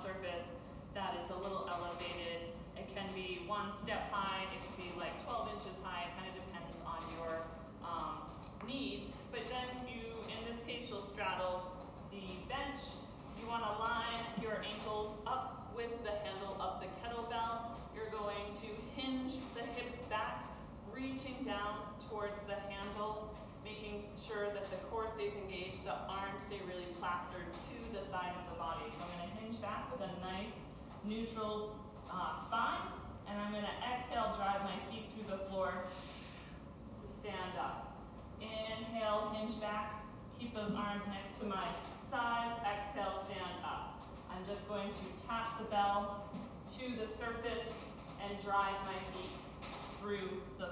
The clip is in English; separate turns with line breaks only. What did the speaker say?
surface that is a little elevated. It can be one step high, it could be like 12 inches high, it kind of depends on your um, needs. But then you, in this case, you'll straddle the bench. You want to line your ankles up with the handle of the kettlebell. You're going to hinge the hips back, reaching down towards the handle, making sure that the core stays engaged, the arms stay really plastered to the side of the body. So I'm going to hinge back with a nice neutral uh, spine, and I'm going to exhale, drive my feet through the floor to stand up. Inhale, hinge back, keep those arms next to my sides, exhale, stand up. I'm just going to tap the bell to the surface and drive my feet through the